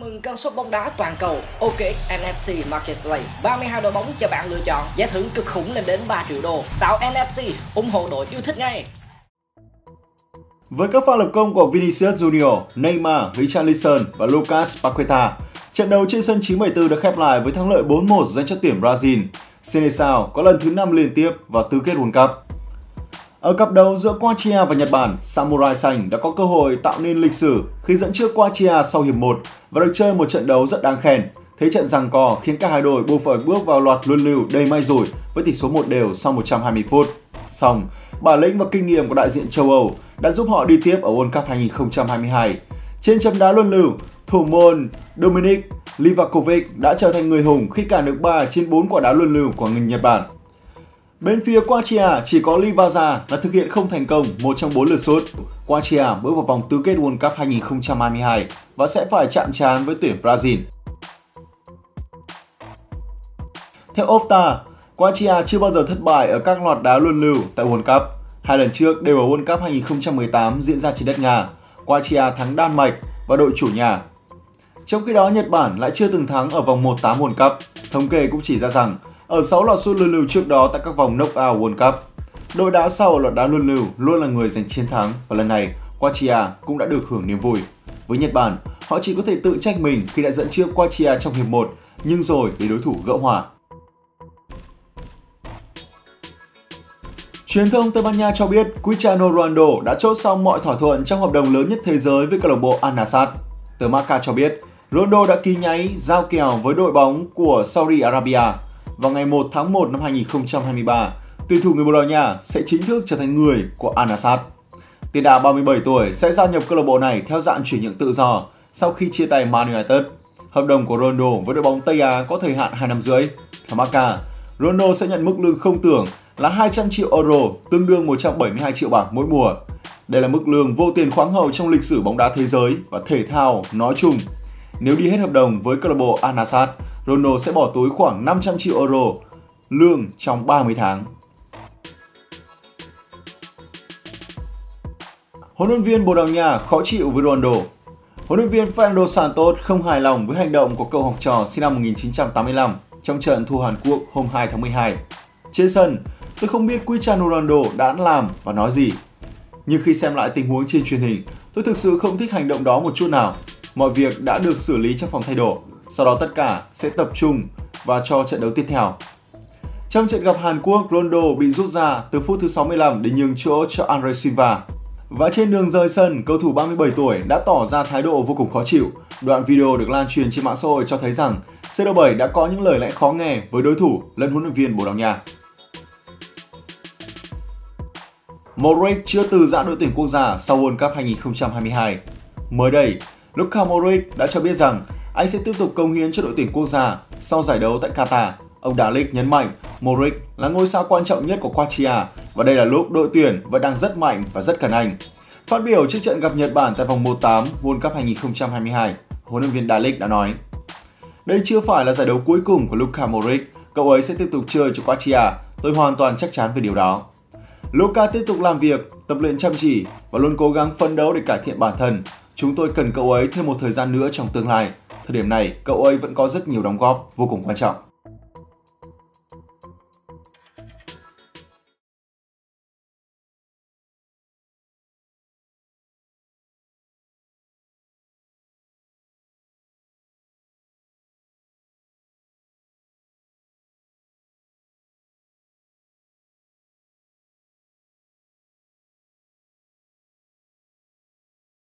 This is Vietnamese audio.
Mừng cơn sốt bóng đá toàn cầu. OKX NFT Marketplace 32 đội bóng cho bạn lựa chọn. Giải thưởng cực khủng lên đến 3 triệu đô. Tạo NFT, ủng hộ đội yêu thích ngay. Với các pha lập công của Vinicius Junior, Neymar, Richarlison và Lucas Paqueta Trận đấu trên sân 974 được khép lại với thắng lợi 4-1 dành cho tuyển Brazil. Senegal có lần thứ 5 liên tiếp vào tứ kết World Cup ở cặp đấu giữa Croatia và Nhật Bản, Samurai Xanh đã có cơ hội tạo nên lịch sử khi dẫn trước Croatia sau hiệp 1 và được chơi một trận đấu rất đáng khen. Thế trận giằng co khiến cả hai đội buộc phải bước vào loạt luân lưu đầy may rủi với tỷ số 1 đều sau 120 phút. Song, bản lĩnh và kinh nghiệm của đại diện châu Âu đã giúp họ đi tiếp ở World Cup 2022. Trên chấm đá luân lưu, thủ môn Dominik Livakovic đã trở thành người hùng khi cản được 3 trên 4 quả đá luân lưu của người Nhật Bản. Bên phía Croatia chỉ có Livaza là thực hiện không thành công một trong bốn lượt sút. Croatia bước vào vòng tứ kết World Cup 2022 và sẽ phải chạm trán với tuyển Brazil. Theo Opta, Croatia chưa bao giờ thất bại ở các loạt đá luân lưu tại World Cup. Hai lần trước đều ở World Cup 2018 diễn ra trên đất Nga. Croatia thắng Đan Mạch và đội chủ nhà. Trong khi đó, Nhật Bản lại chưa từng thắng ở vòng 1-8 World Cup. Thống kê cũng chỉ ra rằng ở 6 loạt sút luân lưu trước đó tại các vòng knockout World Cup, đội đá sau ở loạt đá luân lưu luôn là người giành chiến thắng và lần này Croatia cũng đã được hưởng niềm vui. Với Nhật Bản, họ chỉ có thể tự trách mình khi đã dẫn trước Croatia trong hiệp 1, nhưng rồi để đối thủ gỡ hòa. Truyền thông Tây Ban Nha cho biết Cristiano Ronaldo đã chốt xong mọi thỏa thuận trong hợp đồng lớn nhất thế giới với câu lạc bộ Al Nassr. Tờ Marca cho biết Ronaldo đã ký nháy giao kèo với đội bóng của Saudi Arabia vào ngày 1 tháng 1 năm 2023, tuyển thủ người Bồ Đào Nha sẽ chính thức trở thành người của Al Nassr. Tiền đạo 37 tuổi sẽ gia nhập câu lạc bộ này theo dạng chuyển nhượng tự do sau khi chia tay Man United. Hợp đồng của Ronaldo với đội bóng Tây Á có thời hạn 2 năm rưỡi. Theo Marca, Ronaldo sẽ nhận mức lương không tưởng là 200 triệu euro, tương đương 172 triệu bảng mỗi mùa. Đây là mức lương vô tiền khoáng hậu trong lịch sử bóng đá thế giới và thể thao nói chung. Nếu đi hết hợp đồng với câu lạc bộ Al Nassr, Ronaldo sẽ bỏ túi khoảng 500 triệu euro lương trong 30 tháng. Huấn luyện viên Bồ Đào Nha khó chịu với Ronaldo. Huấn luyện viên Fernando Santos không hài lòng với hành động của cậu học trò sinh năm 1985 trong trận thua Hàn Quốc hôm 2 tháng 12. Trên sân, tôi không biết Cristiano Ronaldo đã làm và nói gì. Nhưng khi xem lại tình huống trên truyền hình, tôi thực sự không thích hành động đó một chút nào. Mọi việc đã được xử lý trong phòng thay đồ sau đó tất cả sẽ tập trung và cho trận đấu tiếp theo. Trong trận gặp Hàn Quốc, Ronaldo bị rút ra từ phút thứ 65 để nhường chỗ cho Andre Silva. Và trên đường rời sân, cầu thủ 37 tuổi đã tỏ ra thái độ vô cùng khó chịu. Đoạn video được lan truyền trên mạng xã hội cho thấy rằng CR7 đã có những lời lẽ khó nghe với đối thủ lẫn huấn luyện viên Bồ Đào Nha. Modric chưa từ giã đội tuyển quốc gia sau World Cup 2022. Mới đây, Luka Modric đã cho biết rằng anh sẽ tiếp tục công hiến cho đội tuyển quốc gia sau giải đấu tại Qatar. Ông Dalic nhấn mạnh Modric là ngôi sao quan trọng nhất của Croatia và đây là lúc đội tuyển vẫn đang rất mạnh và rất cần anh. Phát biểu trước trận gặp Nhật Bản tại vòng 1-8 World Cup 2022, huấn luyện viên Dalic đã nói Đây chưa phải là giải đấu cuối cùng của Luka Modric, cậu ấy sẽ tiếp tục chơi cho Croatia, tôi hoàn toàn chắc chắn về điều đó. Luka tiếp tục làm việc, tập luyện chăm chỉ và luôn cố gắng phấn đấu để cải thiện bản thân. Chúng tôi cần cậu ấy thêm một thời gian nữa trong tương lai. Thời điểm này, cậu ấy vẫn có rất nhiều đóng góp vô cùng quan trọng.